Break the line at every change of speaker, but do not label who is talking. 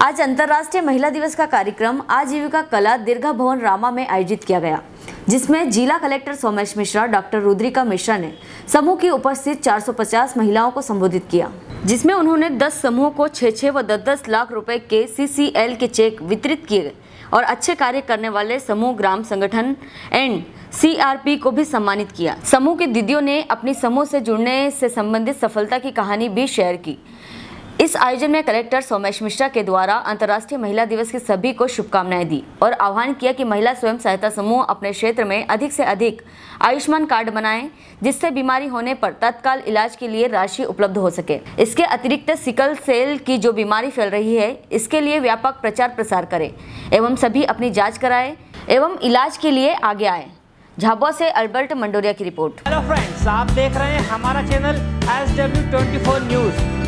आज अंतर्राष्ट्रीय महिला दिवस का कार्यक्रम आजीविका कला दीर्घा भवन रामा में आयोजित किया गया, जिसमें जिला कलेक्टर सोमेश मिश्रा, डॉक्टर रुद्रिका मिश्रा ने समूह की उपस्थित 450 महिलाओं को संबोधित किया। जिसमें उन्होंने 10 समूहों को 6-6 व 10-10 लाख रुपए के सीसीएल के चेक वितरित किए और अच्छे कार्य करने वाले समूह, ग्राम संगठन एंड सीआरपी को भी सम्मानित किया। समूह की दीदियों ने अपनी समूह से जुड़ने से संबंधित सफलता की कहानी भी शेयर की। इस आयोजन में कलेक्टर सोमेश मिश्रा के द्वारा अंतर्राष्ट्रीय महिला दिवस की सभी को शुभकामनाएँ दी और आह्वान किया कि महिला स्वयं सहायता समूह अपने क्षेत्र में अधिक से अधिक आयुष्मान कार्ड बनाएँ, जिससे बीमारी होने पर तत्काल इलाज के लिए राशि उपलब्ध हो सके। इसके अतिरिक्त सिकल सेल की जो बीमारी फैल रही है, इसके लिए व्यापक प्रचार प्रसार करें एवं सभी अपनी जाँच कराए एवं इलाज के लिए आगे आए। झाबुआ से अल्बर्ट मंडोरिया की रिपोर्ट।
हेलो फ्रेंड्स, आप देख रहे हैं हमारा channel S W twenty four news.